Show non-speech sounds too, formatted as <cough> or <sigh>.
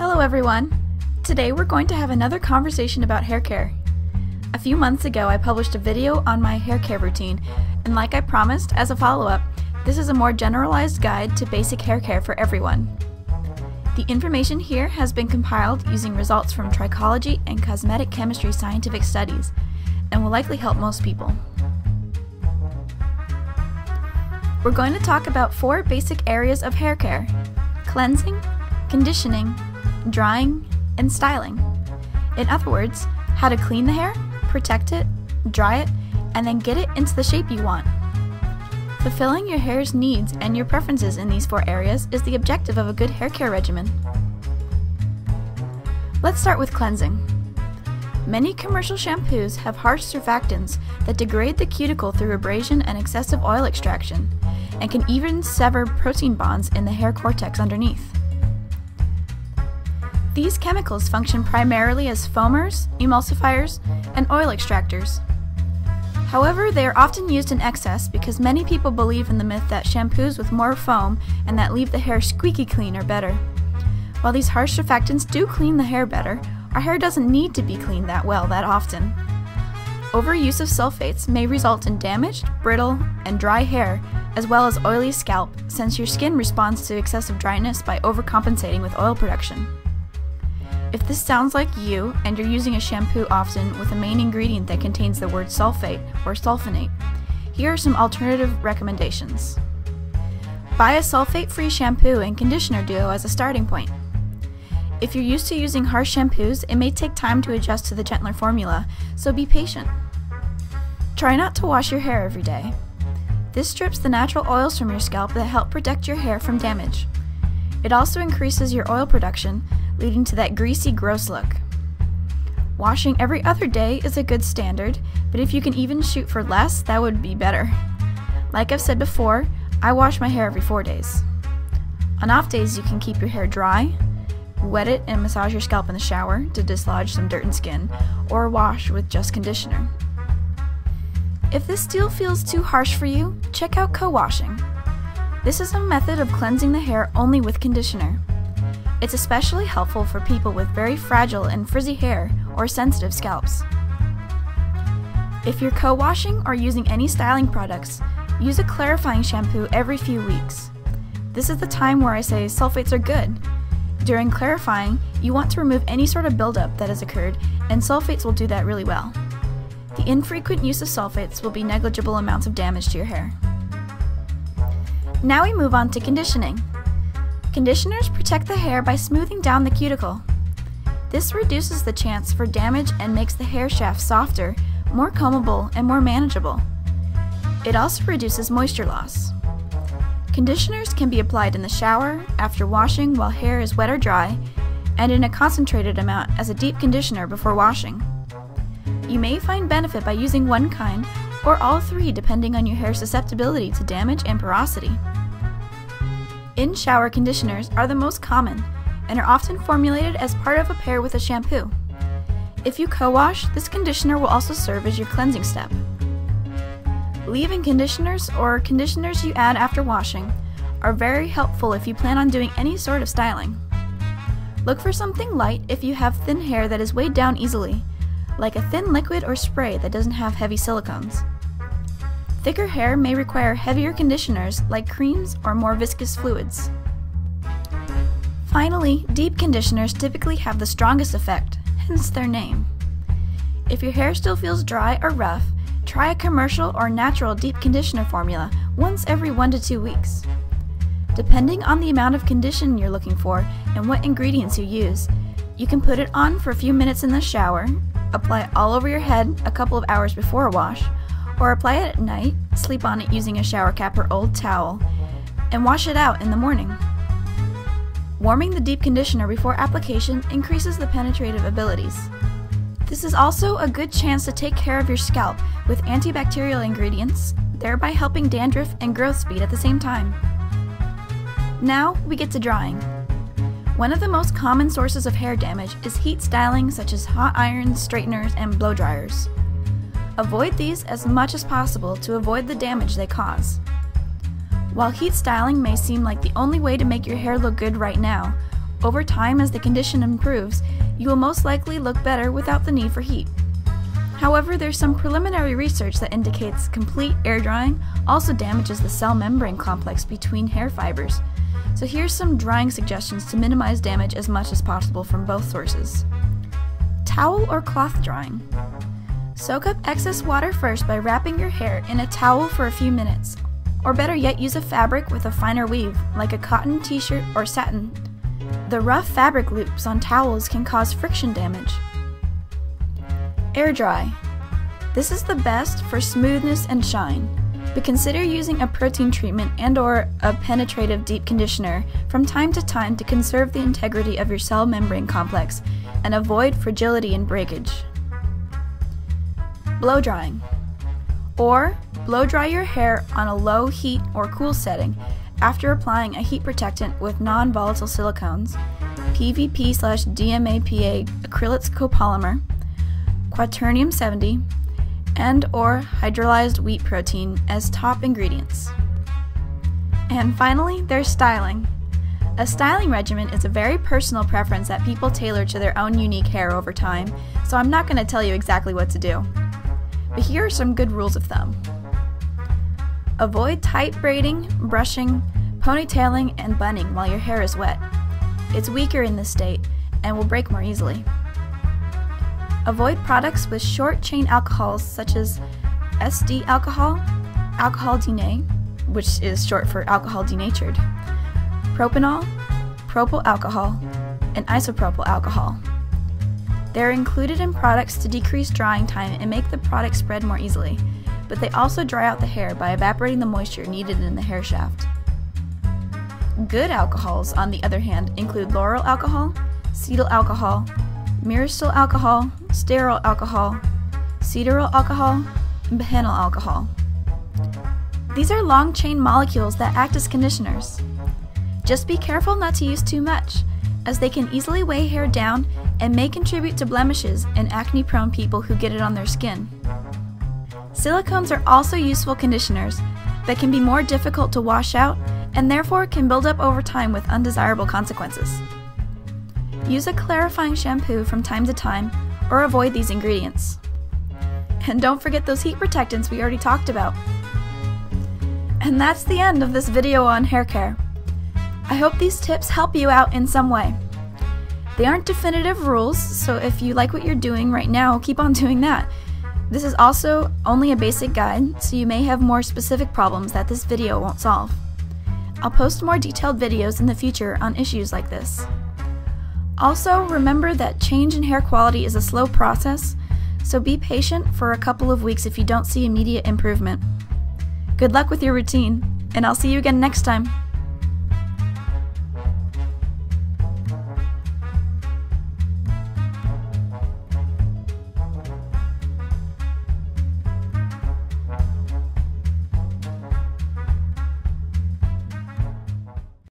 Hello everyone! Today we're going to have another conversation about hair care. A few months ago I published a video on my hair care routine, and like I promised, as a follow-up, this is a more generalized guide to basic hair care for everyone. The information here has been compiled using results from trichology and cosmetic chemistry scientific studies, and will likely help most people. We're going to talk about four basic areas of hair care cleansing, conditioning, drying, and styling. In other words, how to clean the hair, protect it, dry it, and then get it into the shape you want. Fulfilling your hair's needs and your preferences in these four areas is the objective of a good hair care regimen. Let's start with cleansing. Many commercial shampoos have harsh surfactants that degrade the cuticle through abrasion and excessive oil extraction, and can even sever protein bonds in the hair cortex underneath. These chemicals function primarily as foamers, emulsifiers, and oil extractors. However, they are often used in excess because many people believe in the myth that shampoos with more foam and that leave the hair squeaky clean are better. While these harsh surfactants do clean the hair better, our hair doesn't need to be cleaned that well that often. Overuse of sulfates may result in damaged, brittle, and dry hair, as well as oily scalp, since your skin responds to excessive dryness by overcompensating with oil production. If this sounds like you and you're using a shampoo often with a main ingredient that contains the word sulfate or sulfonate, here are some alternative recommendations. Buy a sulfate free shampoo and conditioner duo as a starting point. If you're used to using harsh shampoos, it may take time to adjust to the gentler formula, so be patient. Try not to wash your hair every day. This strips the natural oils from your scalp that help protect your hair from damage. It also increases your oil production, leading to that greasy, gross look. Washing every other day is a good standard, but if you can even shoot for less, that would be better. Like I've said before, I wash my hair every four days. On off days, you can keep your hair dry, wet it and massage your scalp in the shower to dislodge some dirt and skin, or wash with just conditioner. If this still feels too harsh for you, check out co-washing. This is a method of cleansing the hair only with conditioner. It's especially helpful for people with very fragile and frizzy hair or sensitive scalps. If you're co-washing or using any styling products, use a clarifying shampoo every few weeks. This is the time where I say sulfates are good. During clarifying, you want to remove any sort of buildup that has occurred, and sulfates will do that really well. The infrequent use of sulfates will be negligible amounts of damage to your hair. Now we move on to conditioning. Conditioners protect the hair by smoothing down the cuticle. This reduces the chance for damage and makes the hair shaft softer, more combable, and more manageable. It also reduces moisture loss. Conditioners can be applied in the shower, after washing while hair is wet or dry, and in a concentrated amount as a deep conditioner before washing. You may find benefit by using one kind or all three depending on your hair's susceptibility to damage and porosity. In-shower conditioners are the most common and are often formulated as part of a pair with a shampoo. If you co-wash, this conditioner will also serve as your cleansing step. Leave-in conditioners, or conditioners you add after washing, are very helpful if you plan on doing any sort of styling. Look for something light if you have thin hair that is weighed down easily, like a thin liquid or spray that doesn't have heavy silicones. Thicker hair may require heavier conditioners like creams or more viscous fluids. Finally, deep conditioners typically have the strongest effect, hence their name. If your hair still feels dry or rough, try a commercial or natural deep conditioner formula once every 1 to 2 weeks. Depending on the amount of condition you're looking for and what ingredients you use, you can put it on for a few minutes in the shower, apply all over your head a couple of hours before a wash, or apply it at night, sleep on it using a shower cap or old towel, and wash it out in the morning. Warming the deep conditioner before application increases the penetrative abilities. This is also a good chance to take care of your scalp with antibacterial ingredients, thereby helping dandruff and growth speed at the same time. Now we get to drying. One of the most common sources of hair damage is heat styling such as hot irons, straighteners, and blow dryers. Avoid these as much as possible to avoid the damage they cause. While heat styling may seem like the only way to make your hair look good right now, over time as the condition improves, you will most likely look better without the need for heat. However, there's some preliminary research that indicates complete air drying also damages the cell membrane complex between hair fibers. So here's some drying suggestions to minimize damage as much as possible from both sources. Towel or cloth drying. Soak up excess water first by wrapping your hair in a towel for a few minutes, or better yet, use a fabric with a finer weave, like a cotton t shirt or satin. The rough fabric loops on towels can cause friction damage. Air dry. This is the best for smoothness and shine, but consider using a protein treatment and or a penetrative deep conditioner from time to time to conserve the integrity of your cell membrane complex and avoid fragility and breakage. Blow drying. Or blow dry your hair on a low heat or cool setting after applying a heat protectant with non-volatile silicones, PVP slash DMAPA acrylic copolymer, quaternium 70, and or hydrolyzed wheat protein as top ingredients. And finally, there's styling. A styling regimen is a very personal preference that people tailor to their own unique hair over time, so I'm not going to tell you exactly what to do. But here are some good rules of thumb. Avoid tight braiding, brushing, ponytailing, and bunning while your hair is wet. It's weaker in this state and will break more easily. Avoid products with short chain alcohols such as SD alcohol, alcohol denat, which is short for alcohol denatured, propanol, propyl alcohol, and isopropyl alcohol. They're included in products to decrease drying time and make the product spread more easily, but they also dry out the hair by evaporating the moisture needed in the hair shaft. Good alcohols, on the other hand, include lauryl alcohol, cetyl alcohol, myristyl alcohol, stearyl alcohol, cetearyl alcohol, and behenyl alcohol. These are long chain molecules that act as conditioners. Just be careful not to use too much, as they can easily weigh hair down and may contribute to blemishes in acne prone people who get it on their skin. Silicones are also useful conditioners, but can be more difficult to wash out and therefore can build up over time with undesirable consequences. Use a clarifying shampoo from time to time or avoid these ingredients. And don't forget those heat protectants we already talked about. And that's the end of this video on hair care. I hope these tips help you out in some way. They aren't definitive rules, so if you like what you're doing right now, keep on <laughs> doing that. This is also only a basic guide, so you may have more specific problems that this video won't solve. I'll post more detailed videos in the future on issues like this. Also, remember that change in hair quality is a slow process, so be patient for a couple of weeks if you don't see immediate improvement. Good luck with your routine, and I'll see you again next time.